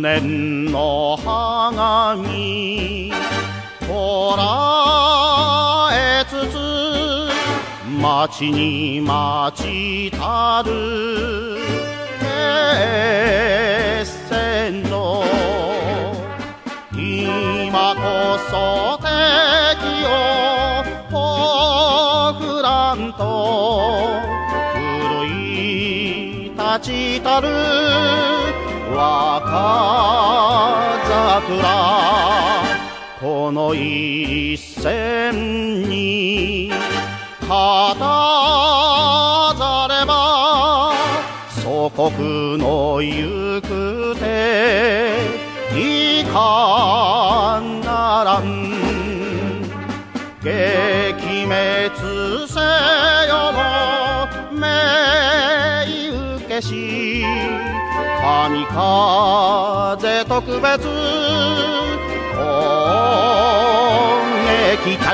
年の鏡捉えつつ待ちに待ちたる決戦の今こそ敵をほふらんと古い立ちたる。桜この一戦に勝たざれば祖国の行く手いかならん。撃滅せよの命受けし神風特別攻撃隊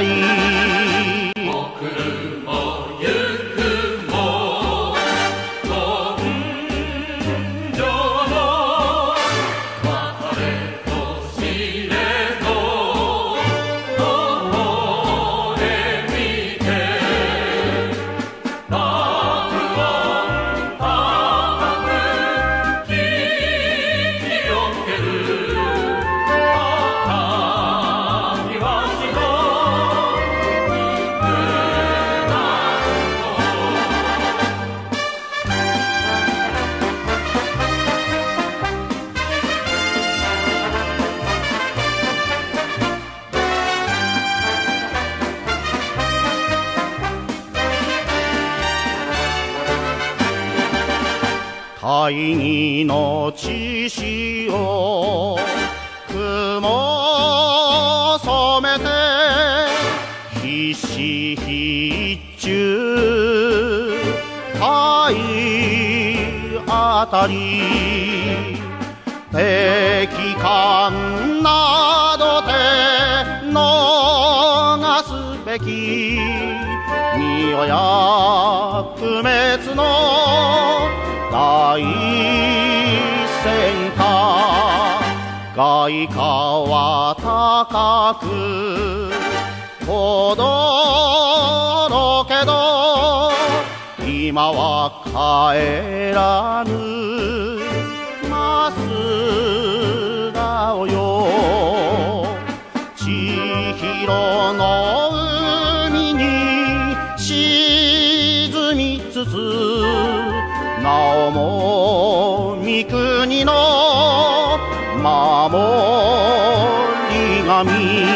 大義の血潮雲染めて必死必中体当たり敵艦などで逃すべき身をや不滅の大戦か。外貨は高く。踊ろけど今は帰らぬ。ますだおよ。千尋の海に沈みつつなおも三国の守り神。